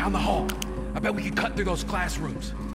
Down the hall. I bet we could cut through those classrooms.